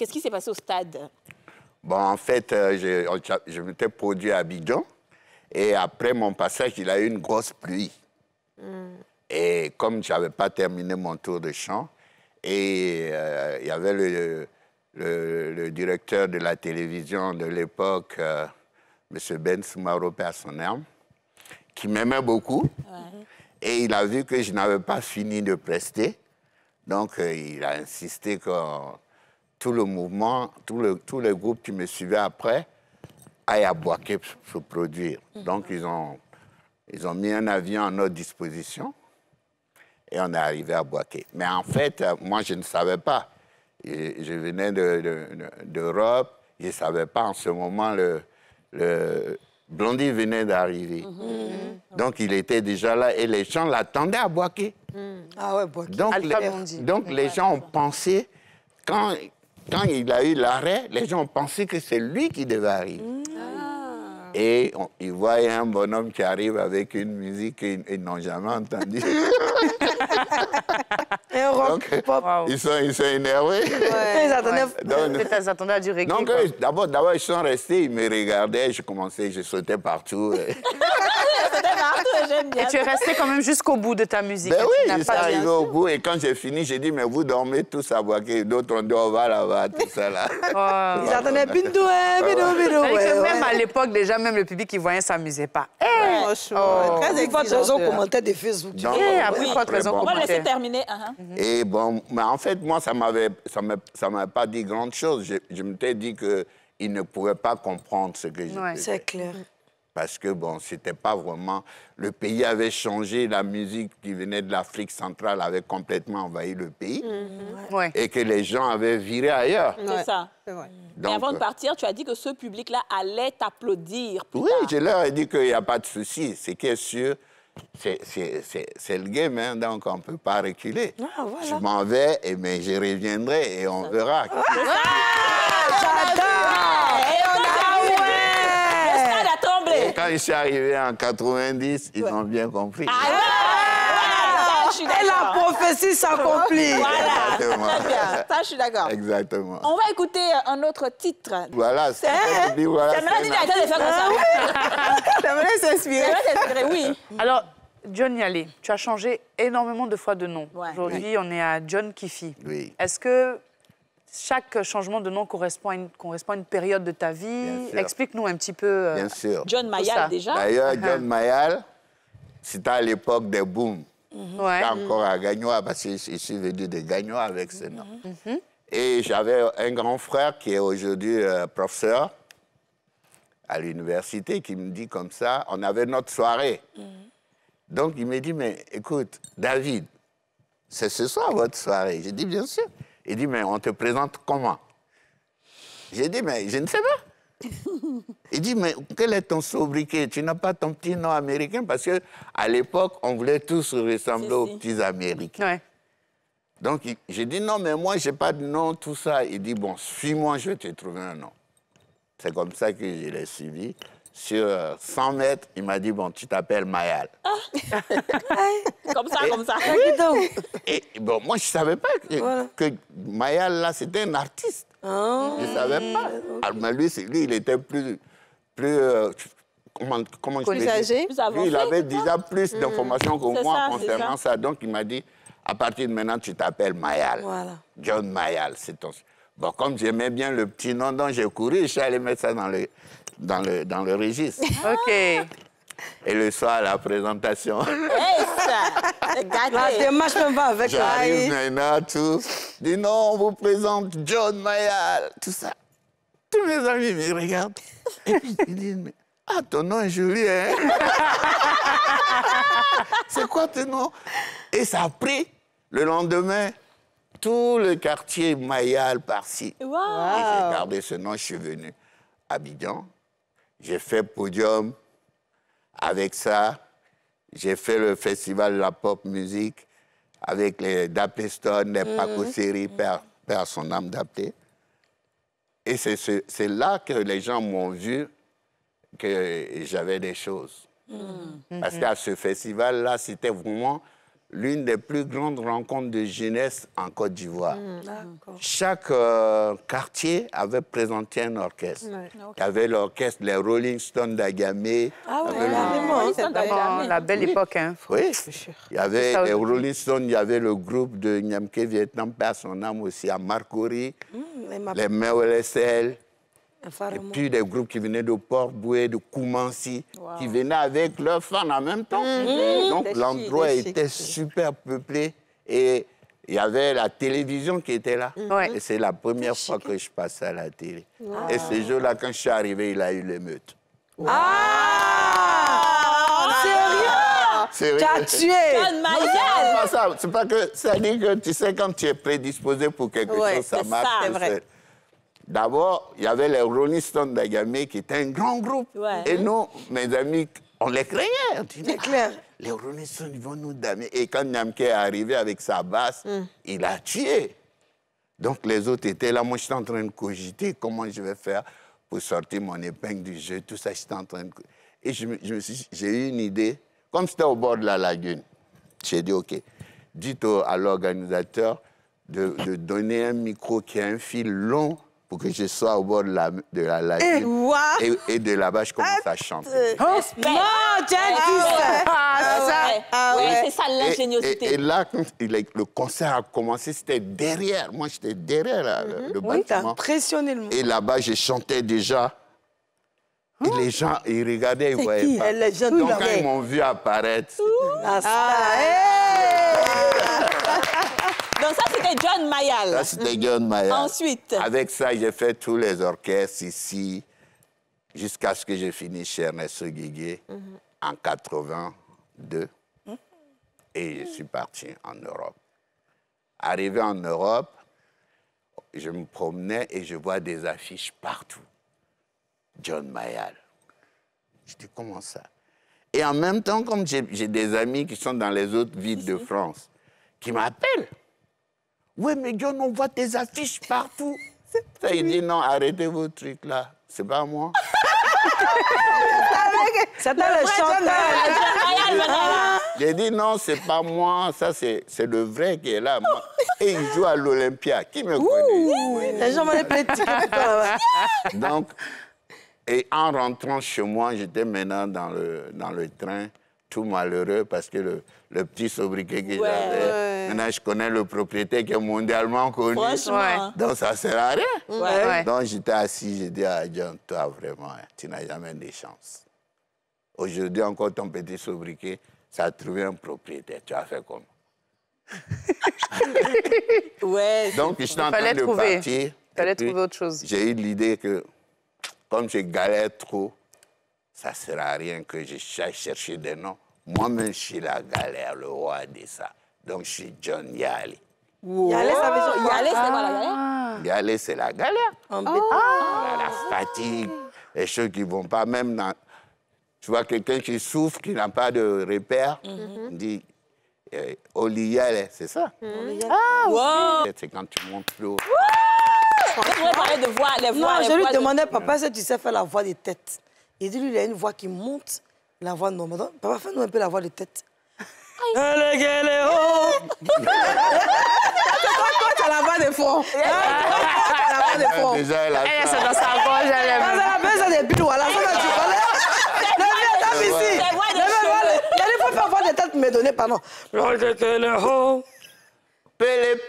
Qu'est-ce qui s'est passé au stade? Bon, en fait, euh, je, je m'étais produit à Abidjan. Et après mon passage, il a eu une grosse pluie. Et comme je n'avais pas terminé mon tour de chant, et euh, il y avait le, le- le directeur de la télévision de l'époque, euh, M. Ben Soumaro, père son âme, qui m'aimait beaucoup. Et il a vu que je n'avais pas fini de prester. Donc, euh, il a insisté que tout le mouvement, tout le, tous les groupes qui me suivaient après aillent à Boaké se produire. Donc, ils ont, ils ont mis un avion à notre disposition et on est arrivé à Boaké. Mais en fait, euh, moi, je ne savais pas. Je venais de- de- de- d'Europe, je ne savais pas en ce moment, le, le Blondie venait d'arriver. Donc, il était déjà là et les gens l'attendaient à Boaké. Ah ouais, bon. Donc, Alpha les, donc les gens ont pensé, quand, quand il a eu l'arrêt, les gens ont pensé que c'est lui qui devait arriver. Et on- ils voyaient un bonhomme qui arrive avec une musique qu'ils ils n'ont jamais entendue. Un rock Donc, pop. Wow. ils, sont, ils sont énervés. Ils attendaient. Donc, à du reggae. donc, eux, d'abord, d'abord, ils sont restés, ils me regardaient, je commençais, je sautais partout. Partout, j'aime bien. Et tu es resté quand même jusqu'au bout de ta musique. Ben Tu oui, je suis arrivé au bout et quand j'ai fini, j'ai dit, mais vous dormez tous à Boaké. D'autres ont dit, on va là-bas, tout ça là. Oh. Ils hein, bindou. C'est-à-dire ouais, que même à l'époque, déjà, même le public qui voyait s'amusait pas. Eh, Franchement, Oh. très exigeant. raison commentaire des Facebook. Eh, après, de raison bon. On va laisser commentaire. terminer. hein, hein. Et bon, mais en fait, moi, ça m'avait, ça m'a, ça m'a pas dit grande chose. Je, je m'étais dit que il ne pouvait pas comprendre ce que je Ouais. faisais. C'est clair. Parce que bon, c'était pas vraiment. Le pays avait changé, la musique qui venait de l'Afrique centrale avait complètement envahi le pays, Ouais. et que les gens avaient viré ailleurs. C'est Ouais. ça. C'est Donc, avant de euh, partir, tu as dit que ce public-là allait t'applaudir. Oui, tard. je leur ai dit qu'il n'y a pas de souci. Ce qui est sûr, c'est, c'est- c'est- c'est le game, hein, donc on ne peut pas reculer. Ah, voilà. Je m'en vais, et, mais je reviendrai et on verra. Et on a Le stade a tremblé. Quand je suis arrivé en 90, ils ont bien compris. Ah, ouais. Et la prophétie s'accomplit. Voilà, Exactement. très bien. Ça, je suis d'accord. Exactement. On va écouter un autre titre. Voilà, c'est dit, voilà, Ça me l'a un- de faire comme ça. J'aimerais s'inspirer. Ça me l'a inspiré, oui. Alors, John Yalé, tu as changé énormément de fois de nom. Ouais. Aujourd'hui, on est à John Kifi. Oui. Est-ce que chaque changement de nom correspond à une, correspond à une période de ta vie. Explique-nous un petit peu. euh, Bien sûr. John. Mayal, déjà. D'ailleurs, John Mayal, c'était à l'époque des booms. ouais. J'étais encore à Gagnoa parce que je suis venu de Gagnoa avec ce nom. Mhm. Et j'avais un grand frère qui est aujourd'hui euh, professeur à l'université qui me dit comme ça, on avait notre soirée. Mhm. Donc il me dit, mais écoute, David, c'est ce soir votre soirée. J'ai dit, bien sûr. Il dit, mais on te présente comment? J'ai dit, mais je ne sais pas. Il dit, mais quel est ton sobriquet? Tu n'as pas ton petit nom américain Parce que à l'époque, on voulait tous ressembler Si, aux si. petits Américains. Ouais. Donc, j'ai dit, non, mais moi, je n'ai pas de nom, tout ça. Il dit, bon, suis-moi, je vais te trouver un nom. C'est comme ça que je l'ai suivi. Sur euh, 100 mètres, il m'a dit, bon, tu t'appelles Mayal. Comme ça, comme ça. Donc. Et bon, moi, je ne savais pas que, Voilà. que Mayal, là, c'était un artiste. Ah. Je ne savais pas. Alors, mais lui, lui, il était plus. plus euh, comment, comment je Plus âgé Plus Lui, avancé. il avait déjà plus d'informations que moi ça, concernant ça. ça. Donc, il m'a dit, à partir de maintenant, tu t'appelles Mayal. Voilà. John Mayal, c'est ton... Bon, comme j'aimais bien le petit nom, donc j'ai couru, je suis allé mettre ça dans le, dans le, dans le registre. OK. Et le soir, à la présentation, Hey, ça. La démarche même va avec j'arrive la maintenant, tout. Dis non, on vous présente John Mayal, tout ça. Tous mes amis me regardent. Et puis ils disent, mais, ah, ton nom est joli, hein? C'est quoi ton nom? Et ça a pris le lendemain. Tout le quartier Mayal par-ci. Wow. J'ai gardé ce nom, je suis venu à Abidjan. J'ai fait podium. Avec ça, j'ai fait le festival de la pop musique avec les Dapley Stone, les Paco Seri, père, père son âme Dapley. Et c'est ce- c'est là que les gens m'ont vu que j'avais des choses. Parce qu'à ce festival-là, c'était vraiment l'une des plus grandes rencontres de jeunesse en Côte d'Ivoire. Mm. D'accord. Chaque euh, quartier avait présenté un orchestre. Il y avait l'orchestre, les Rolling Stones d'Agamé. Ah le-. Oui, Dans jamais. la belle époque, hein. Oui, il y avait les. Rolling Stones, il y avait le groupe de Nyamke Vietnam, père son âme aussi, à Marcory, Mais ma les MLSL, et puis des groupes qui venaient de Port-Boué, de Koumansi, qui venaient avec leurs fans en même temps. Donc Des l'endroit était super peuplé et il y avait la télévision qui était là. Ouais. Et c'est la première fois que je passais à la télé. Et ce jour-là, quand je suis arrivé, il a eu l'émeute. Ah Sérieux? Tu as tué c'est pas ça. C'est pas que ça dit que tu sais quand tu es prédisposé pour quelque Ouais, chose, ça c'est marche. c'est vrai. D'abord, il y avait les Rolling Stones d'Agamé qui était un grand groupe. Ouais. Et nous, mes amis, on les craignait. C'est clair. Ah, les Rolling Stones, ils vont nous damer. Et quand Nyamke est arrivé avec sa basse, Mm. il a tué. Donc les autres étaient là. Moi, j'étais en train de cogiter comment je vais faire pour sortir mon épingle du jeu. Tout ça, j'étais en train de... Et je je j'ai eu une idée. Comme c'était au bord de la lagune, j'ai dit, OK, dites au- à l'organisateur de, de donner un micro qui a un fil long pour que je sois au bord de la, de la lagune. waouh. et, et de là-bas, je commence à chanter. Respect. Non, ça. Ah, ouais. Ah Oui, ouais. c'est ça l'ingéniosité. Et, et là, quand le concert a commencé, c'était derrière. Moi, j'étais derrière là, le, le Oui, t'as bâtiment. impressionné le monde. Et là-bas, je chantais déjà. Et les gens, ils regardaient, ils ne voyaient qui? pas. Et les gens Donc, quand ils m'ont vu apparaître, star. Donc ça, c'était John Mayal. ça, c'était John Mayer. Ensuite. Avec ça, j'ai fait tous les orchestres ici, jusqu'à ce que j'ai fini chez Ernesto Guiguier en 82. Et je suis parti en Europe. Arrivé en Europe, je me promenais et je vois des affiches partout. John Mayall. Je dis, comment ça? Et en même temps, comme j'ai des amis qui sont dans les autres villes de France, qui m'appellent. Oui, mais John, on voit tes affiches partout. Ça, il dit, non, arrêtez vos trucs là. C'est pas moi. C'était le chanteur. John Mayal, voilà. J'ai dit, non, c'est pas moi. Ça, c'est c'est le vrai qui est là. Moi. Et il joue à l'Olympia. Qui me connaît? Les gens m'ont petit. Donc, et en rentrant chez moi, j'étais maintenant dans le, dans le train, tout malheureux parce que le, le petit sobriquet que Ouais. j'avais, maintenant je connais le propriétaire qui est mondialement connu. Franchement. Donc ça sert à rien. Ouais. Ouais. Donc j'étais assis, j'ai dit à John, toi vraiment, hein, tu n'as jamais de chance. Aujourd'hui encore, ton petit sobriquet, ça a trouvé un propriétaire. Tu as fait comment? Ouais. Donc je suis en train fallait de trouver. partir. Fallait et puis, trouver autre chose. J'ai eu l'idée que, comme je galère trop, ça ne sert à rien que je cherche chercher des noms. Moi-même, je suis la galère, le roi de ça. Donc, je suis John Yali. Yalé, ça veut dire Y quoi? Aller, c'est quoi la galère? Yali, c'est la galère. Embêtant. Voilà, la fatigue, les choses qui ne vont pas, même dans... Tu vois quelqu'un qui souffre, qui n'a pas de repère, on dit euh, Oliyale, c'est ça? Wow. C'est quand tu montes plus haut. On pourrait parler de voix, les voix, Non, les je lui voix demandais, papa, si tu sais faire la voix de tête. Il dit, lui, il a une voix qui monte, la voix normale. Papa, fais-nous un peu la voix de tête. Gueule, oh Toi, la voix de fond. La voix de fond. Déjà, elle a Elle, ça. c'est dans sa gorge, elle baisse des piles, voilà, ça, là, tu connais. Vieux, tape ici. A des me donner, pardon. Allez, gueule, oh Pele